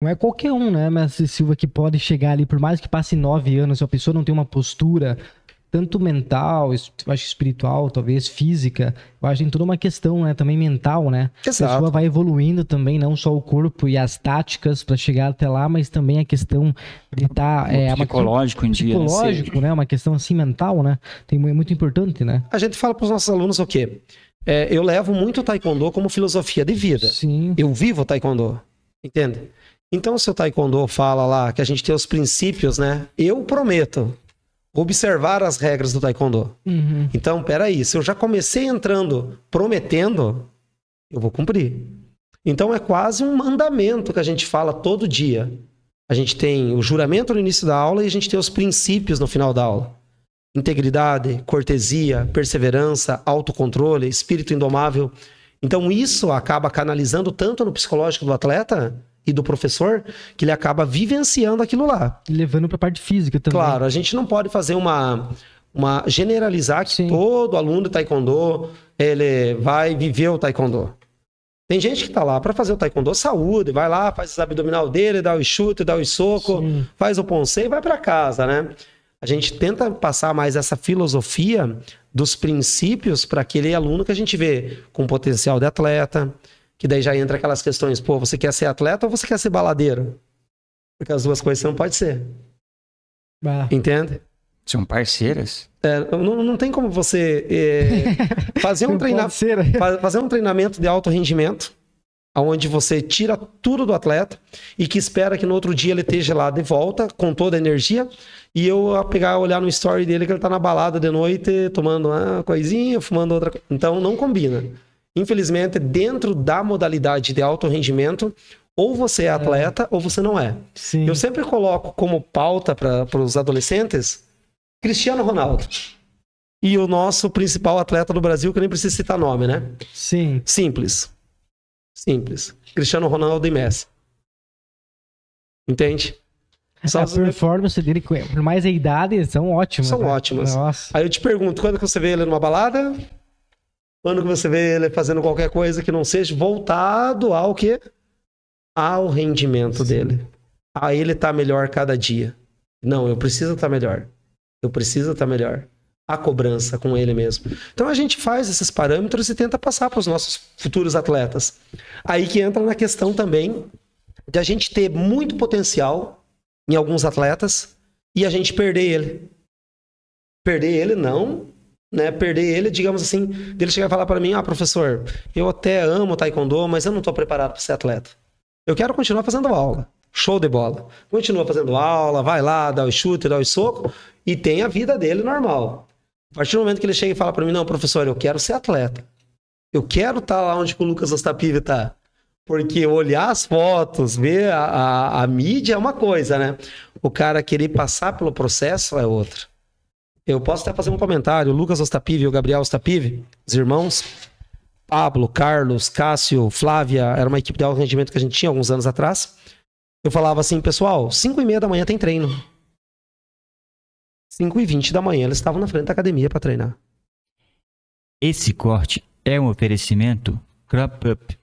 Não é qualquer um, né, Mestre Silva, que pode chegar ali, por mais que passe nove anos, se a pessoa não tem uma postura tanto mental, eu acho espiritual, talvez física, eu acho que tem toda uma questão, né, também mental, né? Exato. A pessoa vai evoluindo também, não só o corpo e as táticas para chegar até lá, mas também a questão de estar tá, é, psicológico em dia, psicológico, né? Uma questão assim mental, né? Tem é muito importante, né? A gente fala para os nossos alunos o quê? É, eu levo muito o taekwondo como filosofia de vida. Sim. Eu vivo o taekwondo, entende? Então, se o taekwondo fala lá que a gente tem os princípios, né? Eu prometo observar as regras do taekwondo. Uhum. Então, peraí, se eu já comecei entrando prometendo, eu vou cumprir. Então, é quase um mandamento que a gente fala todo dia. A gente tem o juramento no início da aula e a gente tem os princípios no final da aula. Integridade, cortesia, perseverança, autocontrole, espírito indomável. Então, isso acaba canalizando tanto no psicológico do atleta e do professor que ele acaba vivenciando aquilo lá. Levando para a parte física também. Claro, a gente não pode fazer uma, uma generalizar que Sim. todo aluno de taekwondo ele vai viver o taekwondo. Tem gente que tá lá para fazer o taekwondo saúde, vai lá, faz o abdominal dele, dá o chute, dá o soco, Sim. faz o ponce e vai para casa, né? A gente tenta passar mais essa filosofia dos princípios para aquele aluno que a gente vê com potencial de atleta, que daí já entra aquelas questões, pô, você quer ser atleta ou você quer ser baladeiro? Porque as duas coisas você não pode ser. Bah. Entende? São parceiras? É, não, não tem como você é, fazer, um treina... fazer um treinamento de alto rendimento, onde você tira tudo do atleta e que espera que no outro dia ele esteja lá de volta com toda a energia e eu a pegar olhar no story dele que ele tá na balada de noite tomando uma coisinha, fumando outra coisa. Então não combina. Infelizmente, dentro da modalidade de alto rendimento, ou você é atleta é. ou você não é. Sim. Eu sempre coloco como pauta para os adolescentes Cristiano Ronaldo. E o nosso principal atleta do Brasil, que eu nem preciso citar nome, né? Sim. Simples. Simples. Cristiano Ronaldo e Messi. Entende? Só a performance dele, por mais a idade, são ótimas. São né? ótimas. Nossa. Aí eu te pergunto, quando que você vê ele numa balada? Quando que você vê ele fazendo qualquer coisa que não seja voltado ao que? Ao rendimento Sim. dele. A ele tá melhor cada dia. Não, eu preciso estar tá melhor. Eu preciso estar tá melhor. A cobrança com ele mesmo. Então a gente faz esses parâmetros e tenta passar para os nossos futuros atletas. Aí que entra na questão também de a gente ter muito potencial em alguns atletas e a gente perder ele. Perder ele não né, perder ele, digamos assim, dele chegar e falar para mim: "Ah, professor, eu até amo taekwondo, mas eu não estou preparado para ser atleta. Eu quero continuar fazendo aula. Show de bola. Continua fazendo aula, vai lá, dá o chute, dá o soco e tem a vida dele normal. A partir do momento que ele chega e fala para mim: "Não, professor, eu quero ser atleta. Eu quero estar tá lá onde o Lucas Ostapive está." Porque olhar as fotos, ver a, a, a mídia é uma coisa, né? O cara querer passar pelo processo é outra. Eu posso até fazer um comentário. O Lucas Ostapive e o Gabriel Ostapive, os irmãos, Pablo, Carlos, Cássio, Flávia, era uma equipe de alto rendimento que a gente tinha alguns anos atrás. Eu falava assim, pessoal, 5 e meia da manhã tem treino. 5 e 20 da manhã eles estavam na frente da academia para treinar. Esse corte é um oferecimento Crop Up